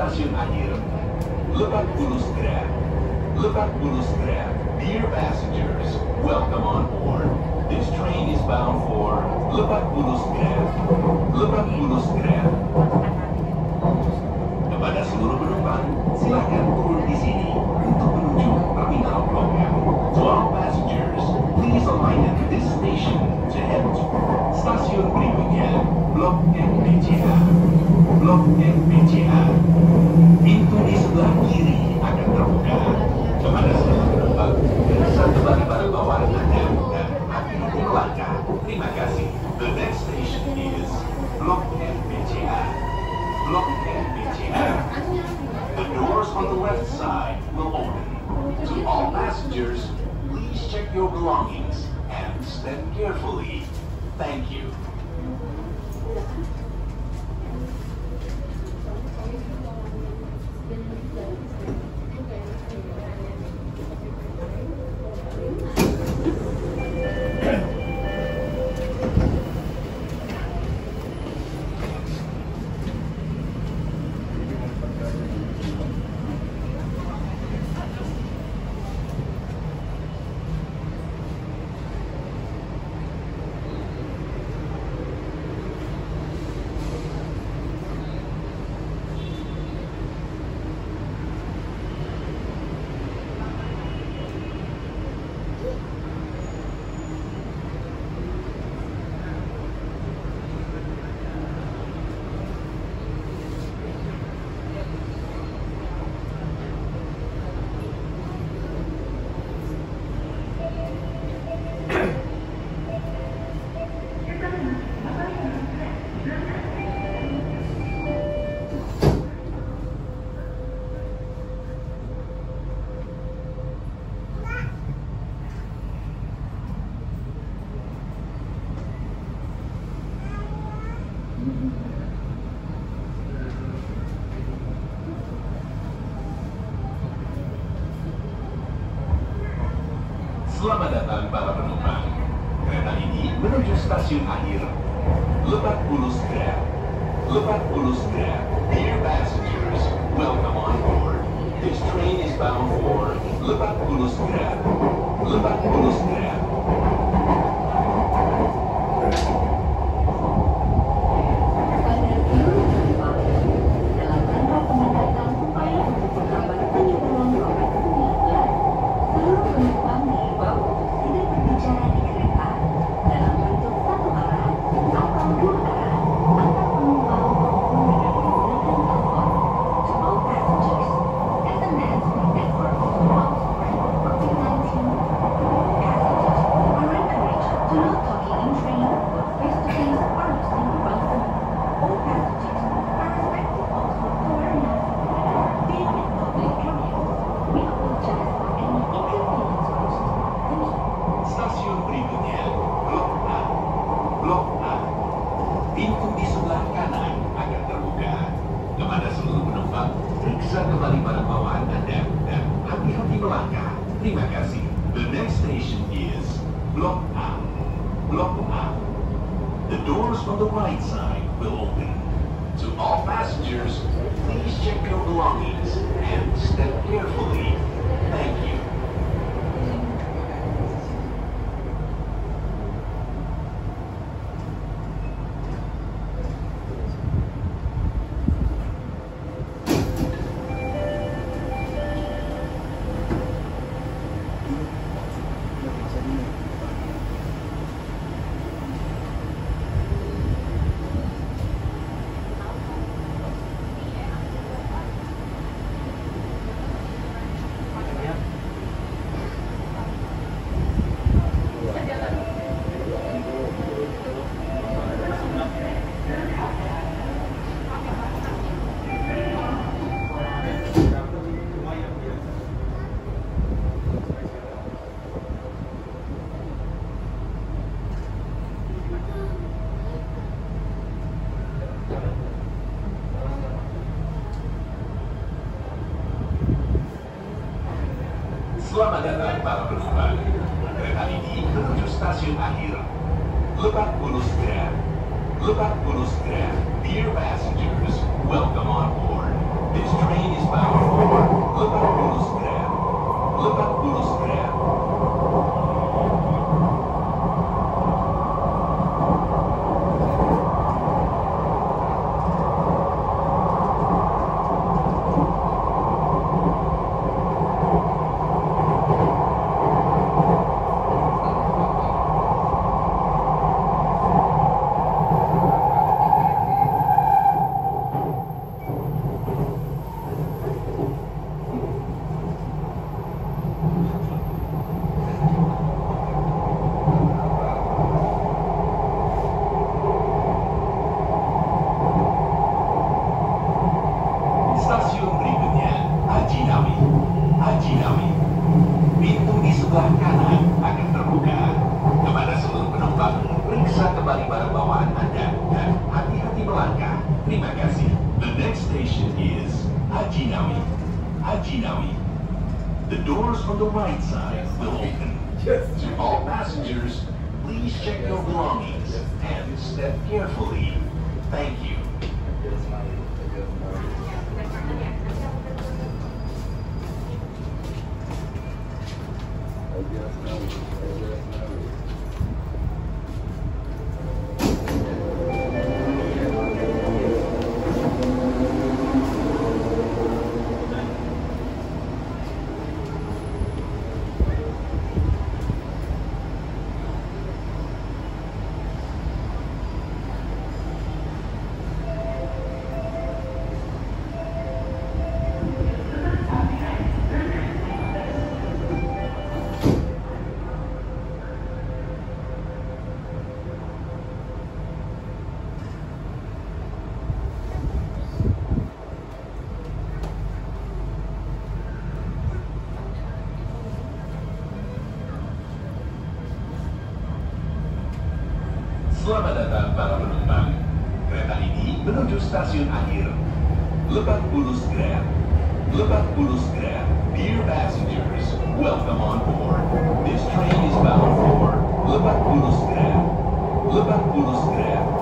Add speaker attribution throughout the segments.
Speaker 1: Estacionair. Levaculustre. Levaculustre. Dear passengers, welcome on board. This train is bound for Lebak Bulus Ker. Lebak Bulus Levaculustre. Kepada seluruh penumpang, silakan turun di sini untuk menuju terminal program. To all passengers, please align at this station to head to stasiun berikutnya, Blok M BCA. 그 Selamat datang para penumpang. Kereta ini menuju stasiun akhir. Lebak Bulus Grab. Lebak Bulus Grab. Dear passengers, welcome on board. This train is bound for Lebak Bulus Grab. Lebak Bulus Grab. Selamat datang para penumpang. Kereta ini menuju stasiun akhir. Lebak Bulus Grand. Lebak Bulus Grand. Dear passengers, welcome. Selamat datang para penumpang. Kereta ini menuju stasiun akhir. Lebak Bulus Grab. Lebak Bulus Grab. Dear passengers, welcome on board. This train is bound for Lebak Bulus Grab. Lebak Bulus Grab.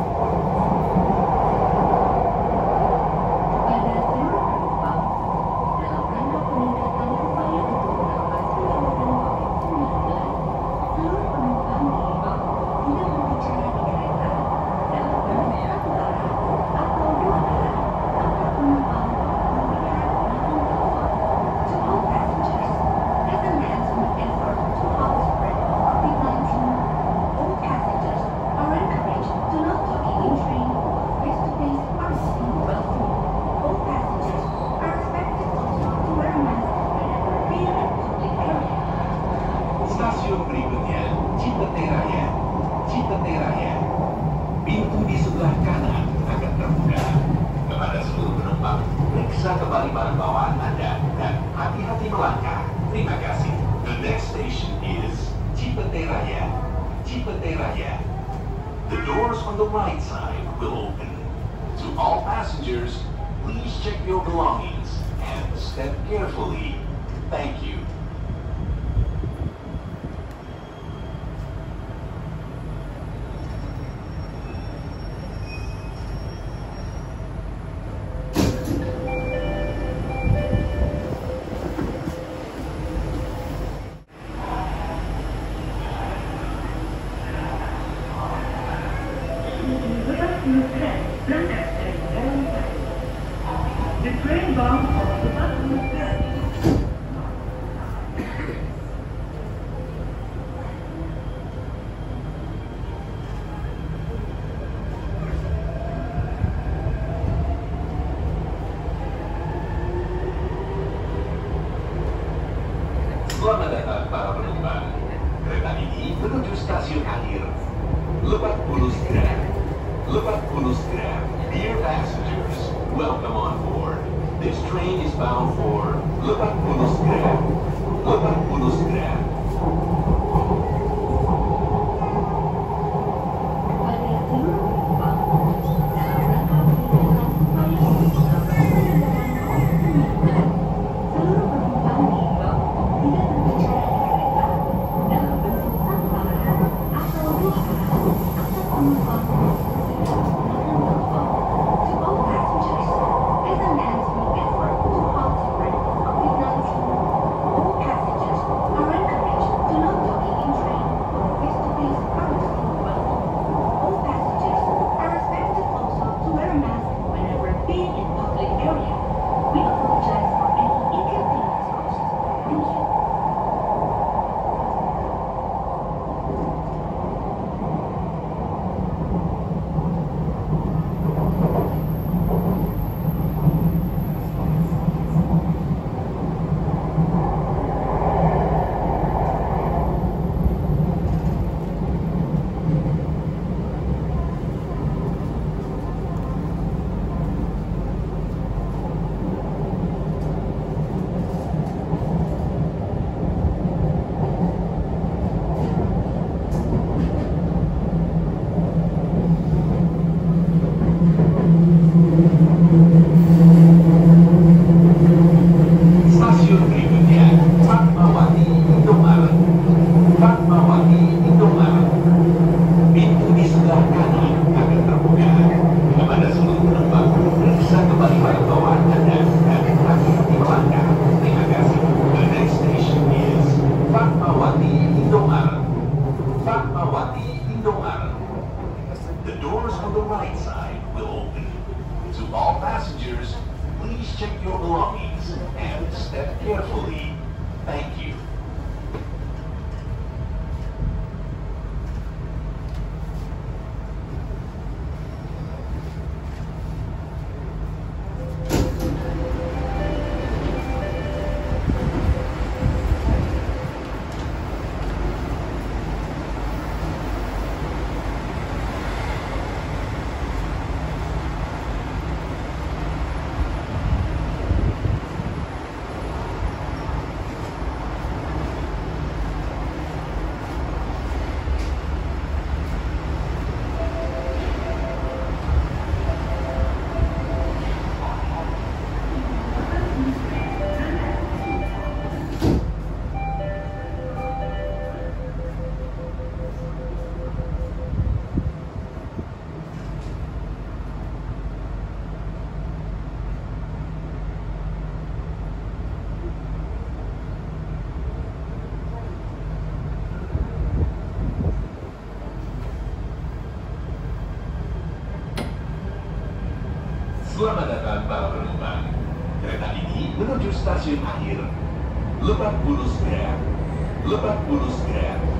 Speaker 1: Welcome on board. This train is bound for Lubak Punusgrad. Para penumpang. Kereta ini menuju stasiun akhir. Lebak Bulus Grab. Lebak Bulus.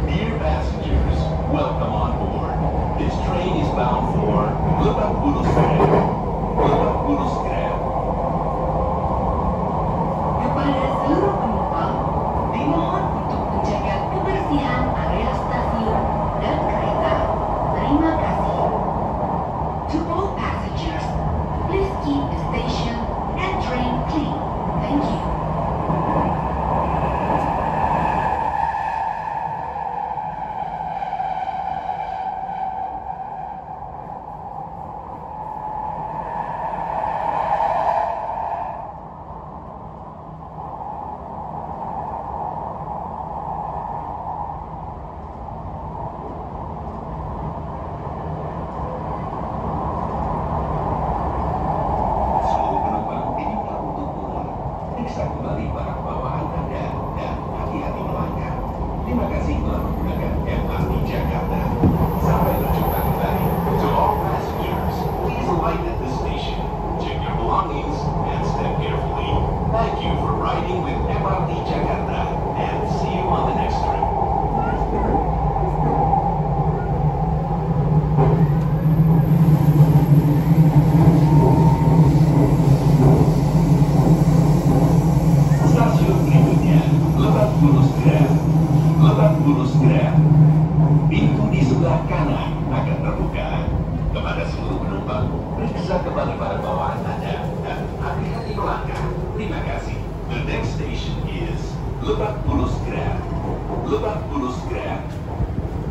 Speaker 1: Dear passengers, welcome on board. This train is bound for Lebak Bulus. Lebak Bulus.
Speaker 2: Kepada seluruh penumpang, dimohon untuk menjaga kebersihan area stasiun dan kereta. Terima kasih. To all passengers, please keep the station and train clean. Thank you.
Speaker 1: Seluruh penumpang diminta untuk turun. Periksa kembali barang bawaan Anda dan hati-hati melangkah. Terima kasih telah menggunakan MRT Jakarta. Sampai berjumpa kembali. To all passengers, please alight at the station. Check your belongings and step carefully. Thank you for riding with MRT Jakarta and see you on the next trip. Stasiun berikutnya, Lebak Bulus Grab. Lebak Bulus Grab. Pintu di sebelah kanan akan terbuka. Kepada seluruh penumpang, periksa kembali bawaan Anda dan hati-hati melangkah. Terima kasih. The next station is Lebak Bulus Grab. Lebak Bulus.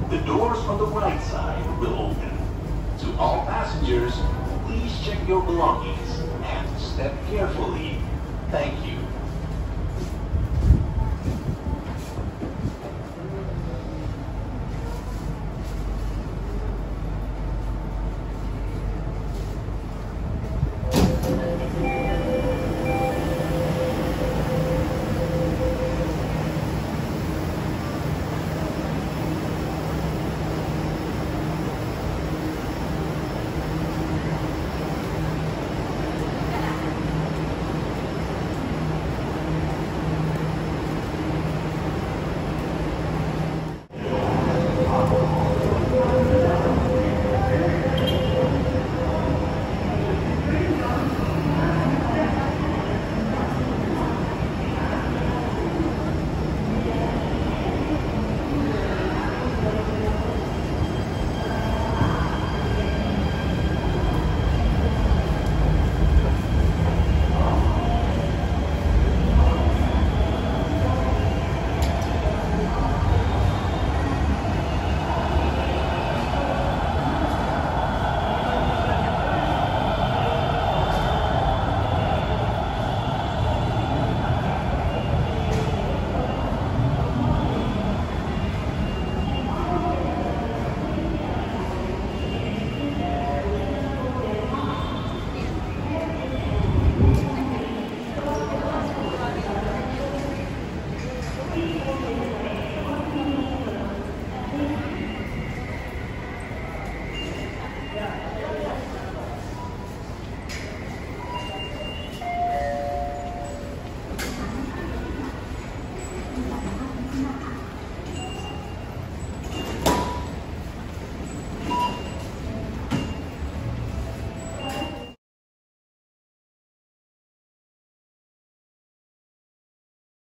Speaker 1: The doors on the right side will open. To all passengers, please check your belongings and step carefully. Thank you.